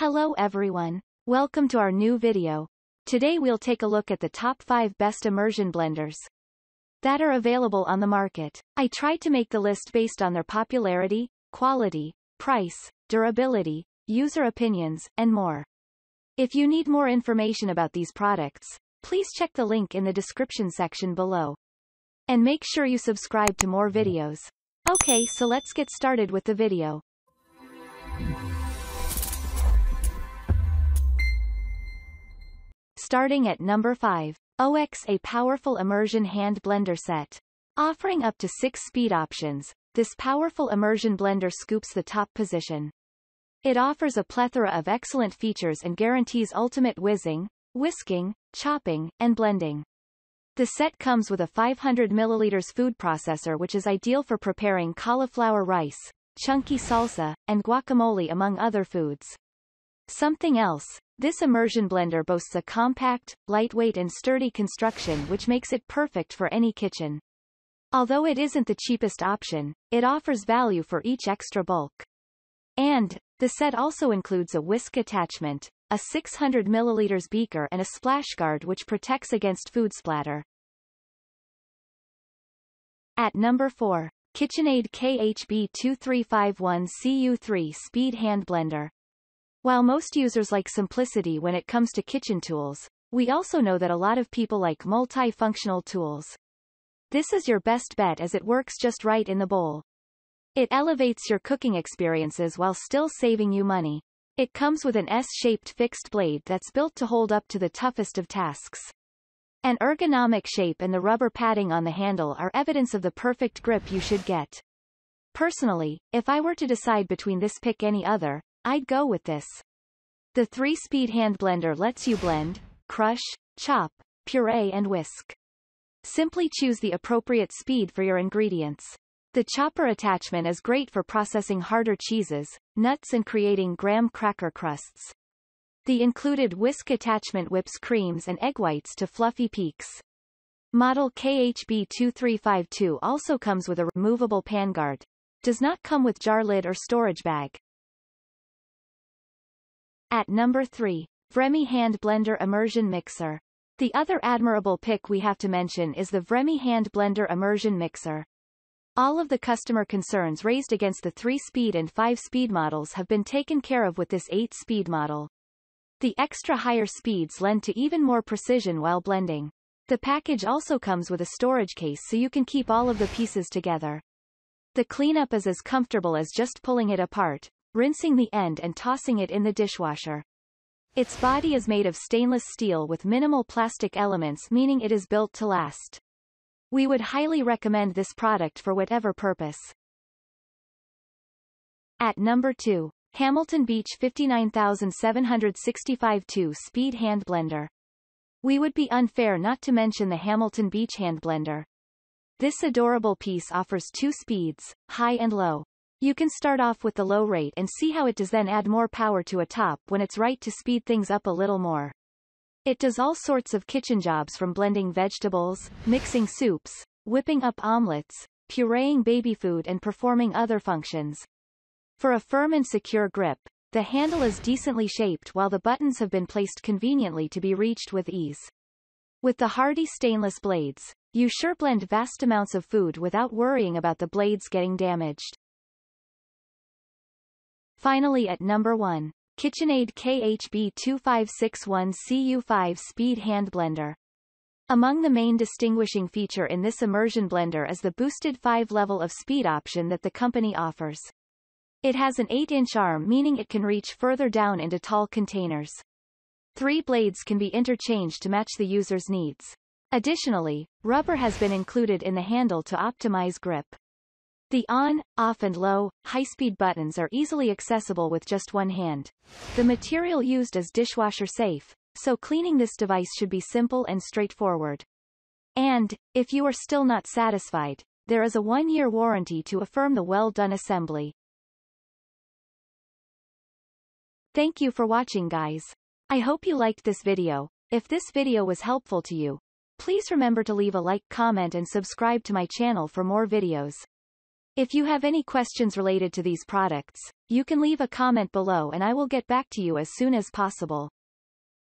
Hello everyone. Welcome to our new video. Today we'll take a look at the top 5 best immersion blenders that are available on the market. I tried to make the list based on their popularity, quality, price, durability, user opinions, and more. If you need more information about these products, please check the link in the description section below. And make sure you subscribe to more videos. Okay so let's get started with the video. Starting at number 5. OXA powerful immersion hand blender set. Offering up to six speed options, this powerful immersion blender scoops the top position. It offers a plethora of excellent features and guarantees ultimate whizzing, whisking, chopping, and blending. The set comes with a 500 ml food processor which is ideal for preparing cauliflower rice, chunky salsa, and guacamole among other foods. Something else, this immersion blender boasts a compact, lightweight and sturdy construction which makes it perfect for any kitchen. Although it isn't the cheapest option, it offers value for each extra bulk. And, the set also includes a whisk attachment, a 600 ml beaker and a splash guard which protects against food splatter. At number 4, KitchenAid KHB 2351 CU3 Speed Hand Blender. While most users like simplicity when it comes to kitchen tools, we also know that a lot of people like multi-functional tools. This is your best bet as it works just right in the bowl. It elevates your cooking experiences while still saving you money. It comes with an S-shaped fixed blade that's built to hold up to the toughest of tasks. An ergonomic shape and the rubber padding on the handle are evidence of the perfect grip you should get. Personally, if I were to decide between this pick any other, I'd go with this. The three-speed hand blender lets you blend, crush, chop, puree and whisk. Simply choose the appropriate speed for your ingredients. The chopper attachment is great for processing harder cheeses, nuts and creating graham cracker crusts. The included whisk attachment whips creams and egg whites to fluffy peaks. Model KHB 2352 also comes with a removable pan guard. Does not come with jar lid or storage bag. At number 3. Vremi Hand Blender Immersion Mixer. The other admirable pick we have to mention is the Vremi Hand Blender Immersion Mixer. All of the customer concerns raised against the 3-speed and 5-speed models have been taken care of with this 8-speed model. The extra higher speeds lend to even more precision while blending. The package also comes with a storage case so you can keep all of the pieces together. The cleanup is as comfortable as just pulling it apart, rinsing the end and tossing it in the dishwasher. Its body is made of stainless steel with minimal plastic elements meaning it is built to last. We would highly recommend this product for whatever purpose. At number 2. Hamilton Beach 59765 2-speed hand blender. We would be unfair not to mention the Hamilton Beach hand blender. This adorable piece offers two speeds, high and low. You can start off with the low rate and see how it does then add more power to a top when it's right to speed things up a little more. It does all sorts of kitchen jobs from blending vegetables, mixing soups, whipping up omelets, pureeing baby food and performing other functions. For a firm and secure grip, the handle is decently shaped while the buttons have been placed conveniently to be reached with ease. With the hardy stainless blades, you sure blend vast amounts of food without worrying about the blades getting damaged. Finally at number 1. KitchenAid KHB 2561 CU5 Speed Hand Blender. Among the main distinguishing feature in this immersion blender is the boosted 5-level of speed option that the company offers. It has an 8-inch arm meaning it can reach further down into tall containers. Three blades can be interchanged to match the user's needs. Additionally, rubber has been included in the handle to optimize grip. The on, off and low, high-speed buttons are easily accessible with just one hand. The material used is dishwasher safe, so cleaning this device should be simple and straightforward. And, if you are still not satisfied, there is a one-year warranty to affirm the well-done assembly. Thank you for watching guys. I hope you liked this video. If this video was helpful to you, please remember to leave a like comment and subscribe to my channel for more videos. If you have any questions related to these products, you can leave a comment below and I will get back to you as soon as possible.